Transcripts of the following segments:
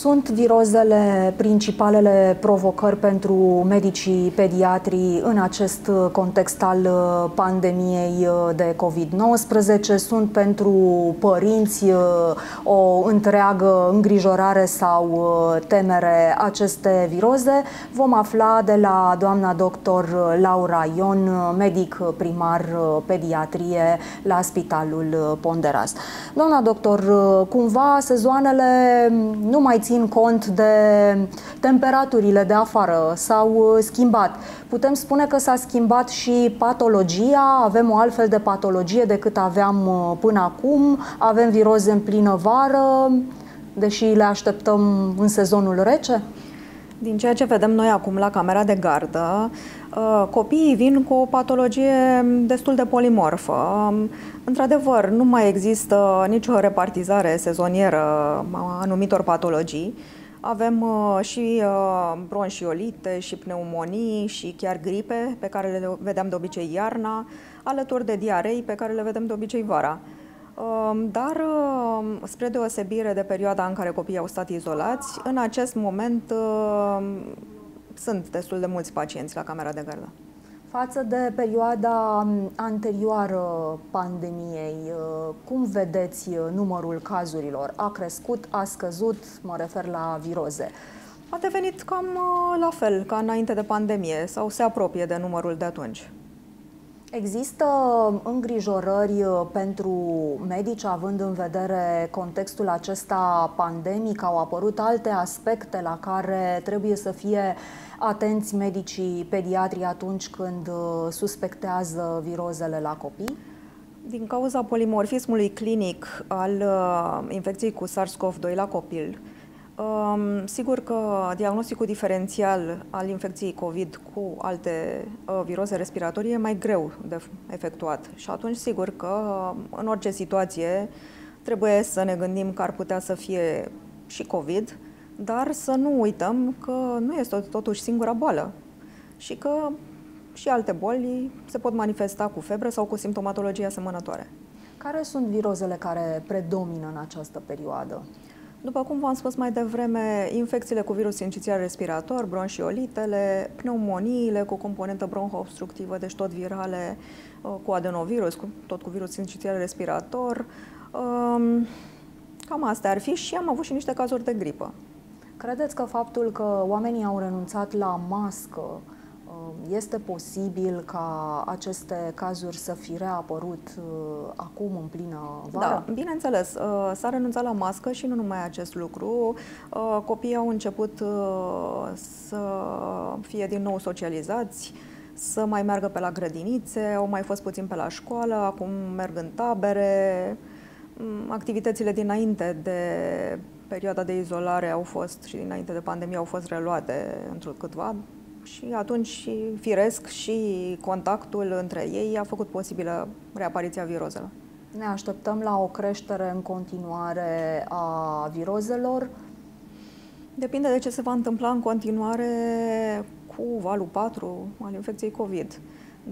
sunt virozele principalele provocări pentru medicii pediatrii în acest context al uh, pandemiei uh, de COVID-19? Sunt pentru părinți uh, o întreagă îngrijorare sau temere aceste viroze? Vom afla de la doamna doctor Laura Ion, medic primar pediatrie la Spitalul Ponderas. Doamna doctor, cumva sezoanele nu mai țin cont de temperaturile de afară, s-au uh, schimbat. Putem spune că s-a schimbat și patologia, avem o altfel de patologie decât aveam uh, până acum, avem viroze în plină vară, deși le așteptăm în sezonul rece? Din ceea ce vedem noi acum la camera de gardă, uh, copiii vin cu o patologie destul de polimorfă. Um, într-adevăr, nu mai există nicio repartizare sezonieră a anumitor patologii. Avem uh, și uh, bronșiolite, și pneumonii, și chiar gripe, pe care le vedem de obicei iarna, alături de diarei, pe care le vedem de obicei vara. Dar, spre deosebire de perioada în care copiii au stat izolați, în acest moment sunt destul de mulți pacienți la camera de gardă. Față de perioada anterioară pandemiei, cum vedeți numărul cazurilor? A crescut, a scăzut, mă refer la viroze? A devenit cam la fel ca înainte de pandemie sau se apropie de numărul de atunci. Există îngrijorări uh, pentru medici, având în vedere contextul acesta pandemic? Au apărut alte aspecte la care trebuie să fie atenți medicii pediatri atunci când uh, suspectează virozele la copii? Din cauza polimorfismului clinic al uh, infecției cu SARS-CoV-2 la copil, Um, sigur că diagnosticul diferențial al infecției COVID cu alte uh, viroze respiratorii e mai greu de efectuat și atunci sigur că în orice situație trebuie să ne gândim că ar putea să fie și COVID, dar să nu uităm că nu este totuși singura boală și că și alte boli se pot manifesta cu febră sau cu simptomatologie asemănătoare. Care sunt virozele care predomină în această perioadă? După cum v-am spus mai devreme, infecțiile cu virus sincitial respirator, bronșiolitele, pneumoniile cu componentă bronhoobstructivă, deci tot virale, uh, cu adenovirus, tot cu virus sincitial respirator. Um, cam astea ar fi și am avut și niște cazuri de gripă. Credeți că faptul că oamenii au renunțat la mască Um, este posibil ca aceste cazuri să fi reapărut uh, acum în plină vară? Da, bineînțeles. Uh, s-a renunțat la mască și nu numai acest lucru. Uh, copiii au început să fie din nou socializați, să mai meargă pe la grădinițe, au mai fost puțin pe la școală, acum merg în tabere. Mm, activitățile dinainte de perioada de izolare au fost și dinainte de pandemie au fost reluate într-o câtva și atunci, firesc, și contactul între ei a făcut posibilă reapariția virozelor. Ne așteptăm la o creștere în continuare a virozelor? Depinde de ce se va întâmpla în continuare cu valul 4 al infecției COVID.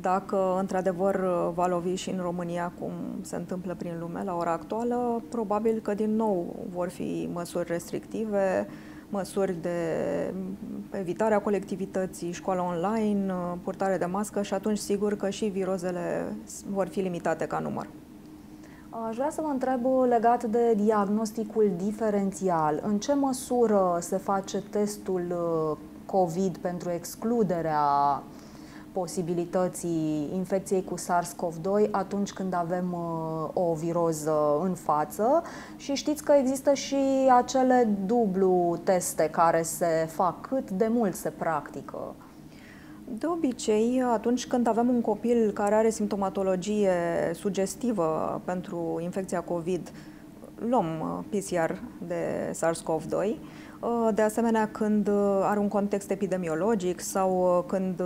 Dacă într-adevăr va lovi și în România, cum se întâmplă prin lume la ora actuală, probabil că din nou vor fi măsuri restrictive, măsuri de evitare a colectivității, școală online, purtare de mască și atunci sigur că și virozele vor fi limitate ca număr. Aș vrea să vă întreb legat de diagnosticul diferențial. În ce măsură se face testul uh, COVID pentru excluderea posibilității infecției cu SARS-CoV-2 atunci când avem uh, o viroză în față și știți că există și acele dublu teste care se fac. Cât de mult se practică? De obicei, atunci când avem un copil care are simptomatologie sugestivă pentru infecția COVID, luăm uh, PCR de SARS-CoV-2 Uh, de asemenea, când uh, are un context epidemiologic sau uh, când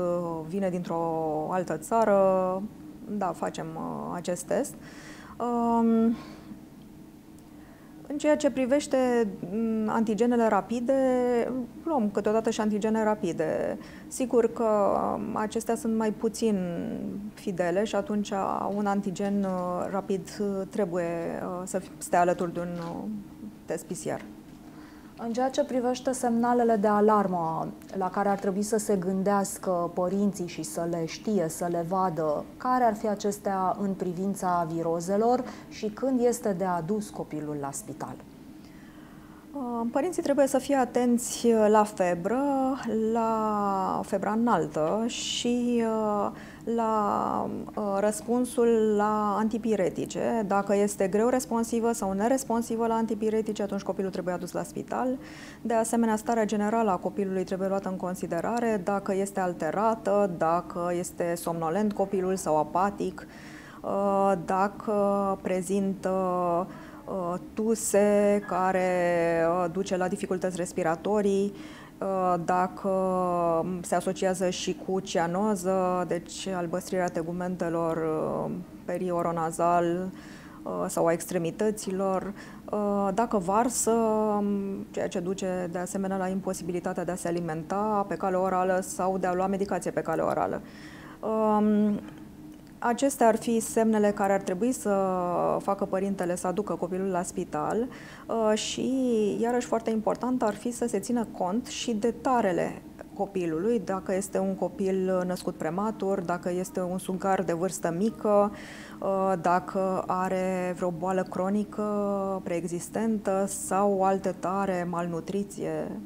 vine dintr-o altă țară, da, facem acest test. Um, în ceea ce privește mm, antigenele rapide, luăm câteodată și antigene rapide. Sigur că um, acestea sunt mai puțin fidele și atunci un antigen rapid trebuie să stea alături de un test PCR. În ceea ce privește semnalele de alarmă la care ar trebui să se gândească părinții și să le știe, să le vadă, care ar fi acestea în privința virozelor și când este de adus copilul la spital? Uh, părinții trebuie să fie atenți la febră, la febra înaltă și uh, la uh, răspunsul la antipiretice. Dacă este greu responsivă sau neresponsivă la antipiretice, atunci copilul trebuie adus la spital. De asemenea, starea generală a copilului trebuie luată în considerare, dacă este alterată, dacă este somnolent copilul sau apatic, dacă prezintă Uh, tuse care uh, duce la dificultăți respiratorii, uh, dacă se asociază și cu cianoză, deci albăstrirea tegumentelor perioronazal sau a extremităților, dacă varsă, um, ceea ce duce de asemenea la imposibilitatea de a se alimenta pe cale orală sau de a lua medicație pe cale orală. Um, Acestea ar fi semnele care ar trebui să facă părintele să aducă copilul la spital uh, și, iarăși foarte important, ar fi să se țină cont și de tarele copilului, dacă este un copil născut prematur, dacă este un sugar de vârstă mică, uh, dacă are vreo boală cronică preexistentă sau alte tare, malnutriție,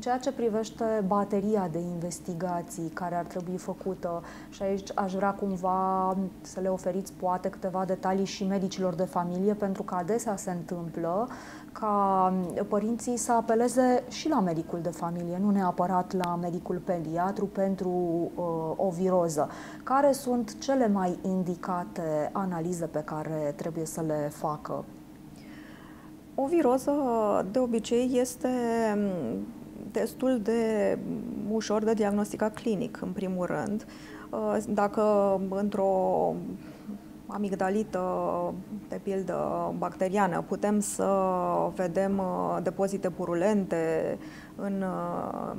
în ceea ce privește bateria de investigații care ar trebui făcută, și aici aș vrea cumva să le oferiți poate câteva detalii și medicilor de familie, pentru că adesea se întâmplă ca părinții să apeleze și la medicul de familie, nu neapărat la medicul pediatru pentru uh, o viroză. Care sunt cele mai indicate analize pe care trebuie să le facă? O viroză, de obicei, este destul de ușor de diagnosticat clinic, în primul rând. Uh, dacă într-o amigdalită, de pildă bacteriană, putem să vedem uh, depozite purulente în uh,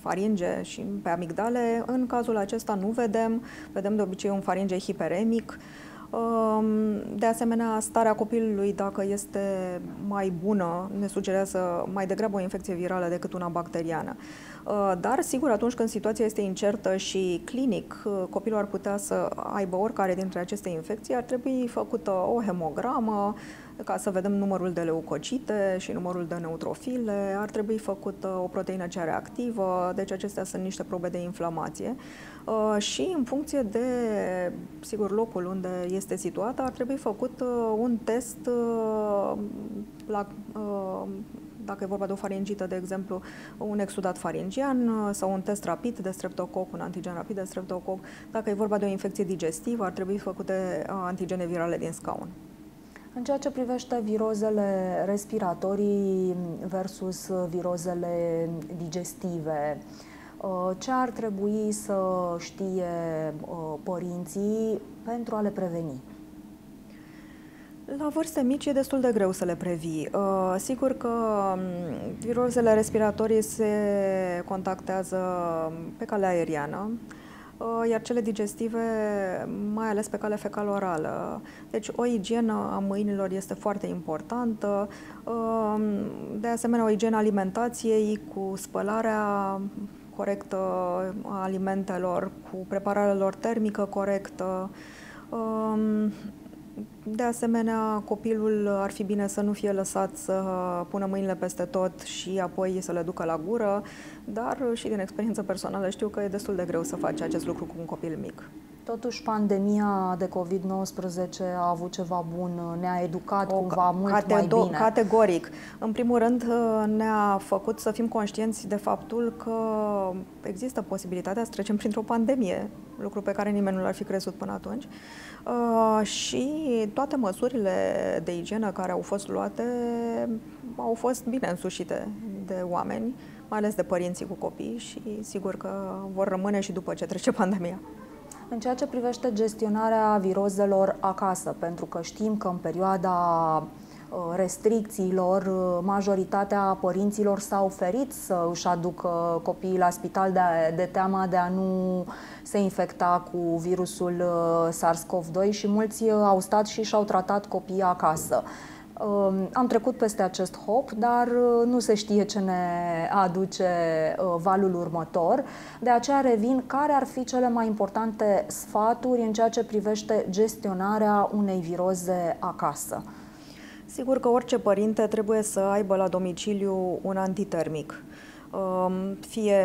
faringe și pe amigdale. În cazul acesta nu vedem, vedem de obicei un faringe hiperemic, de asemenea, starea copilului, dacă este mai bună, ne sugerează mai degrabă o infecție virală decât una bacteriană. Uh, dar, sigur, atunci când situația este incertă și clinic, uh, copilul ar putea să aibă oricare dintre aceste infecții, ar trebui făcută o hemogramă, ca să vedem numărul de leucocite și numărul de neutrofile, ar trebui făcută o proteină C reactivă, deci acestea sunt niște probe de inflamație. Uh, și în funcție de, sigur, locul unde este situată, ar trebui făcut uh, un test uh, la dacă e vorba de o faringită, de exemplu, un exudat faringian sau un test rapid de streptococ, un antigen rapid de streptococ. Dacă e vorba de o infecție digestivă, ar trebui făcute antigene virale din scaun. În ceea ce privește virozele respiratorii versus virozele digestive, uh, ce ar trebui să știe uh, părinții pentru a le preveni? La vârste mici e destul de greu să le previi. Uh, sigur că um, virozele respiratorii se contactează pe calea aeriană, Uh, iar cele digestive, mai ales pe cale fecal-orală. Deci o igienă a mâinilor este foarte importantă, um, de asemenea o igienă alimentației cu spălarea corectă a alimentelor, cu prepararea lor termică corectă, um, de asemenea, copilul ar fi bine să nu fie lăsat să pună mâinile peste tot și apoi să le ducă la gură, dar și din experiență personală știu că e destul de greu să faci acest lucru cu un copil mic. Totuși, pandemia de COVID-19 a avut ceva bun, ne-a educat o, cumva mult mai bine. Categoric. În primul rând, ne-a făcut să fim conștienți de faptul că există posibilitatea să trecem printr-o pandemie, lucru pe care nimeni nu l-ar fi crezut până atunci. Uh, și toate măsurile de igienă care au fost luate au fost bine însușite de oameni, mai ales de părinții cu copii și sigur că vor rămâne și după ce trece pandemia. În ceea ce privește gestionarea virozelor acasă, pentru că știm că în perioada uh, restricțiilor, uh, majoritatea părinților s-au ferit să își aducă copiii la spital de, de teama de a nu se infecta cu virusul uh, SARS-CoV-2 și mulți au stat și și-au tratat copiii acasă. Um, am trecut peste acest hop, dar uh, nu se știe ce ne aduce uh, valul următor. De aceea revin care ar fi cele mai importante sfaturi în ceea ce privește gestionarea unei viroze acasă. Sigur că orice părinte trebuie să aibă la domiciliu un antitermic um, fie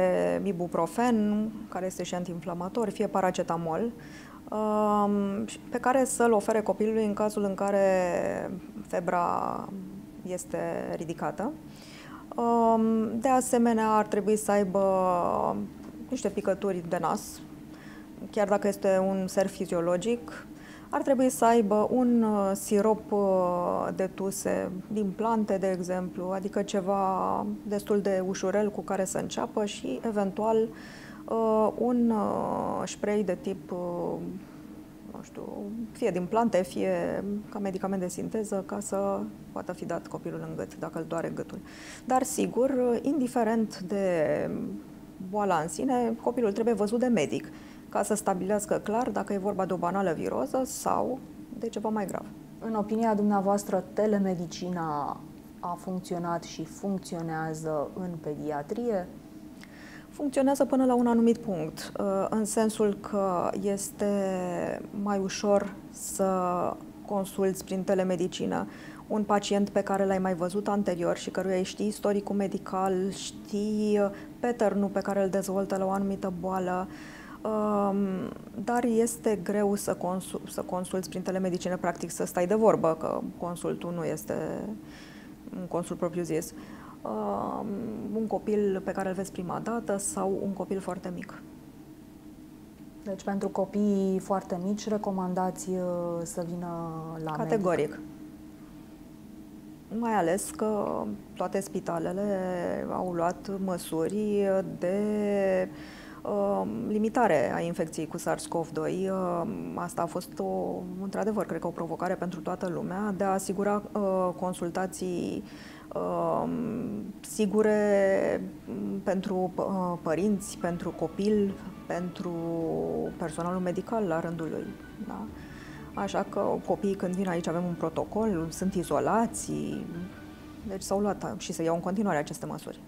ibuprofen, care este și antiinflamator, fie paracetamol, pe care să-l ofere copilului în cazul în care febra este ridicată. De asemenea, ar trebui să aibă niște picături de nas, chiar dacă este un ser fiziologic, ar trebui să aibă un uh, sirop uh, de tuse din plante, de exemplu, adică ceva destul de ușurel cu care să înceapă și, eventual, uh, un uh, spray de tip, uh, nu știu, fie din plante, fie ca medicament de sinteză, ca să poată fi dat copilul în gât, dacă îl doare gâtul. Dar, sigur, indiferent de boala în sine, copilul trebuie văzut de medic ca să stabilească clar dacă e vorba de o banală viroză sau de ceva mai grav. În opinia dumneavoastră, telemedicina a funcționat și funcționează în pediatrie? Funcționează până la un anumit punct, uh, în sensul că este mai ușor să consulți prin telemedicină un pacient pe care l-ai mai văzut anterior și căruia îi știi istoricul medical, știi pattern pe care îl dezvoltă la o anumită boală, um, dar este greu să, consul, să consulți prin telemedicină, practic să stai de vorbă, că consultul nu este un consult propriu-zis uh, un copil pe care îl vezi prima dată sau un copil foarte mic. Deci pentru copii foarte mici recomandați uh, să vină la Categoric. Medic. Mai ales că toate spitalele au luat măsuri de uh, limitare a infecției cu SARS-CoV-2. Uh, asta a fost, o, într-adevăr, cred că o provocare pentru toată lumea de a asigura uh, consultații Um, sigure mm, pentru uh, părinți, pentru copil, pentru personalul medical la rândul lui. Da? Așa că copiii când vin aici avem un protocol, sunt izolați, deci s-au luat și se iau în continuare aceste măsuri.